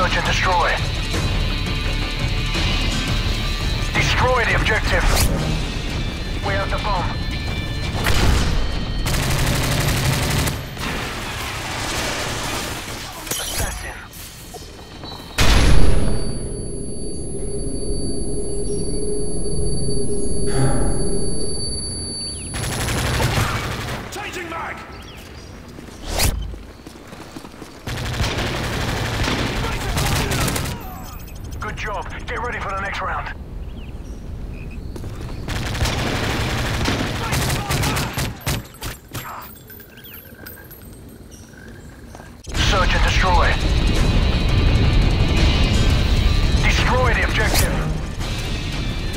Search and destroy. Destroy the objective. We have the bomb. Get ready for the next round. Search and destroy. Destroy the objective.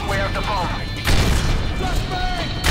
We have the bomb. We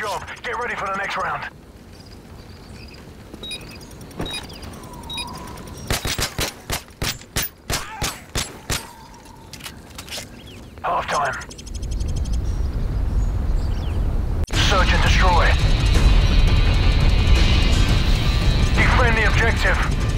job. Get ready for the next round. Half time. Search and destroy. Defend the objective.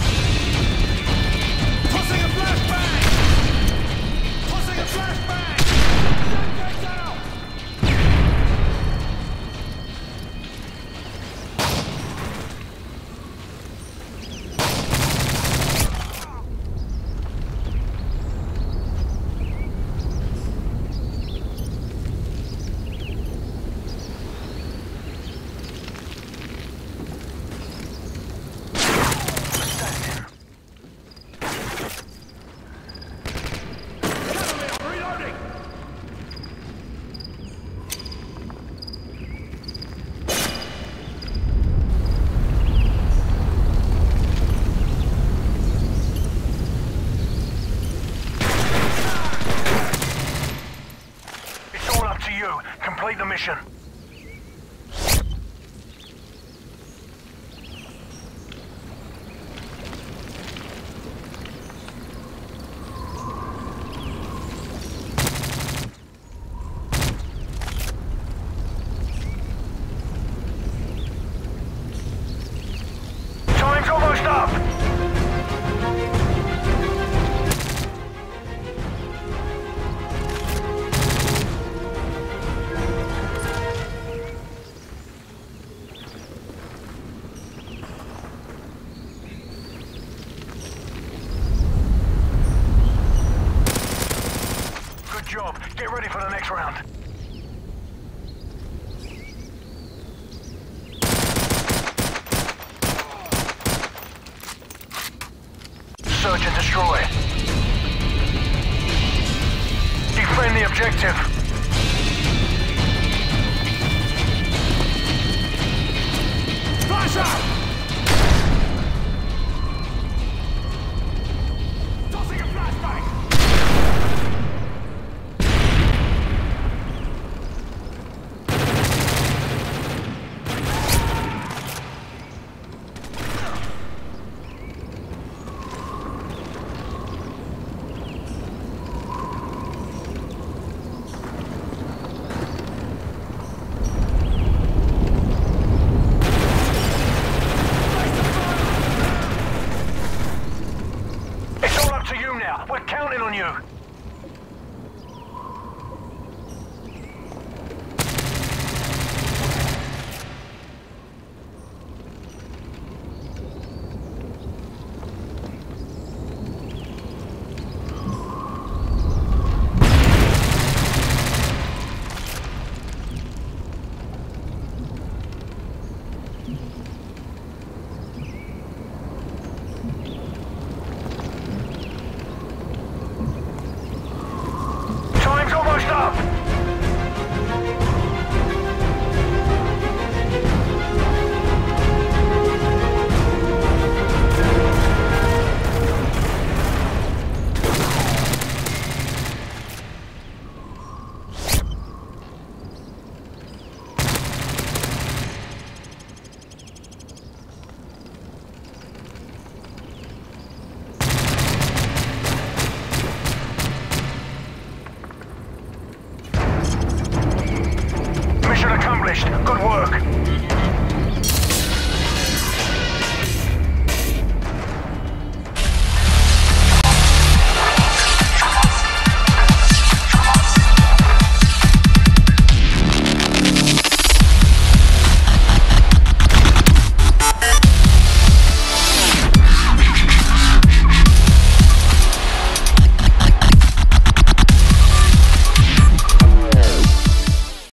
Mission. The next round. Search and destroy. Defend the objective. you.